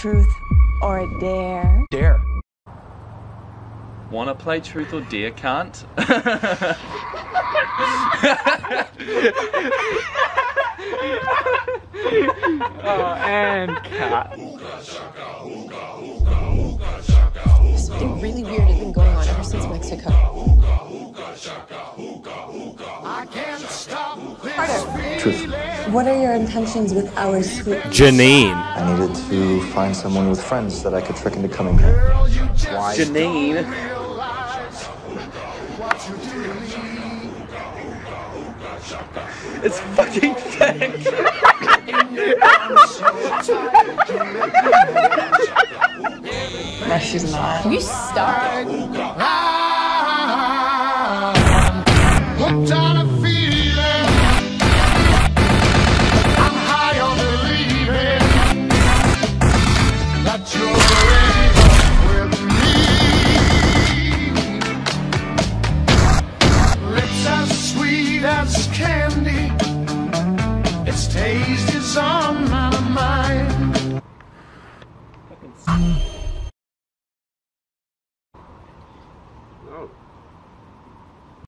truth or dare? Dare. Wanna play truth or dare, can't? Oh, and cut. Something really weird has been going on ever since Mexico. Truth. What are your intentions with our sweet? Janine. I needed to find someone with friends that I could trick into coming here. Janine. It's fucking fake. No, she's not. Can you stop? that's candy. Its taste is on my mind. Oh.